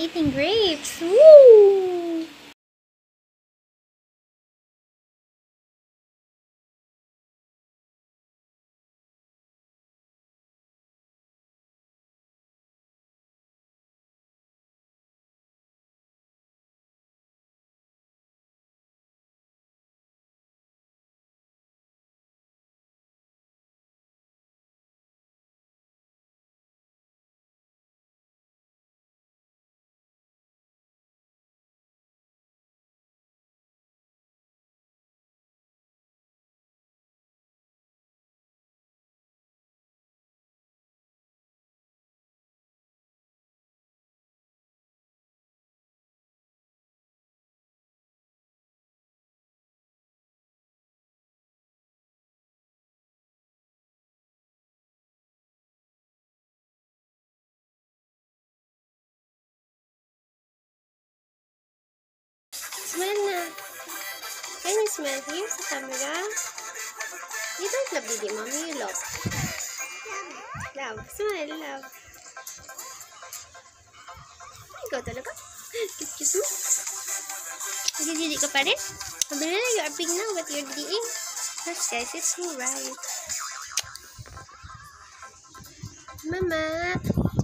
eating grapes. Woo! Smile na. Can you smile here sa camera? You don't love Didi, mommy. You love. Love. Smile, love. Ikaw talaga? Kiss, kiss mo? Nagdididi ka pa rin? Sabi na you're big now, but you're didiing. Yes, guys, it's alright. Mama,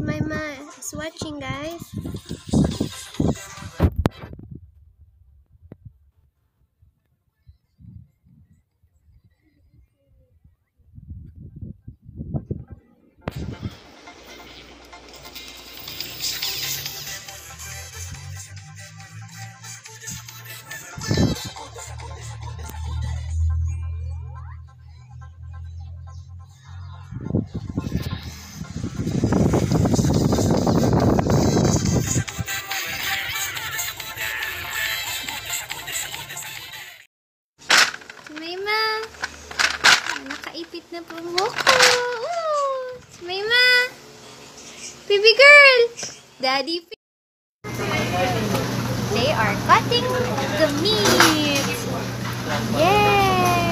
Mama is watching, guys. Nakaipit na po mo ko. Baby girl! Daddy They are cutting the meat. Yay!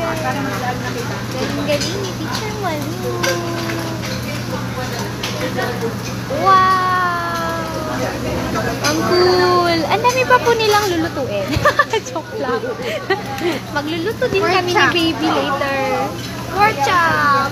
Galing-galing ni Teacher Malu. Wow! Ang cool! Ang dami pa po nilang lulutuin. Joke lang. Magluluto din Pork kami ni chop. baby later. Pork chop!